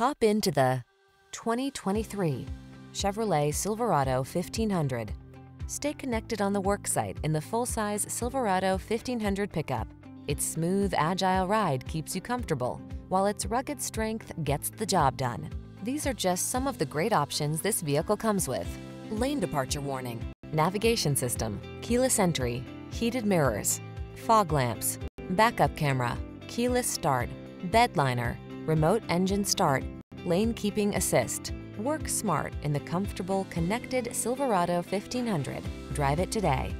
Hop into the 2023 Chevrolet Silverado 1500. Stay connected on the worksite in the full-size Silverado 1500 pickup. Its smooth, agile ride keeps you comfortable, while its rugged strength gets the job done. These are just some of the great options this vehicle comes with. Lane departure warning, navigation system, keyless entry, heated mirrors, fog lamps, backup camera, keyless start, bed liner, remote engine start, lane keeping assist. Work smart in the comfortable, connected Silverado 1500. Drive it today.